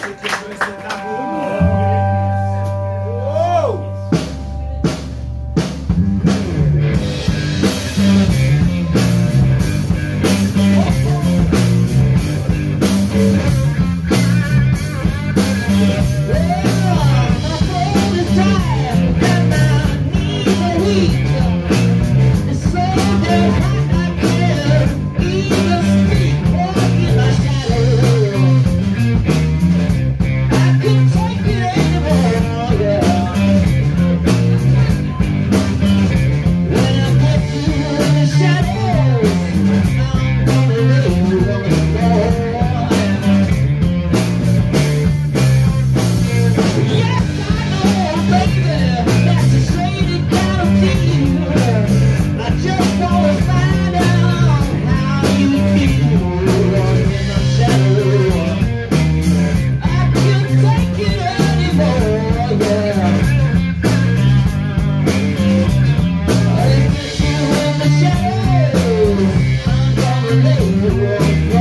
Você tinha dois yeah.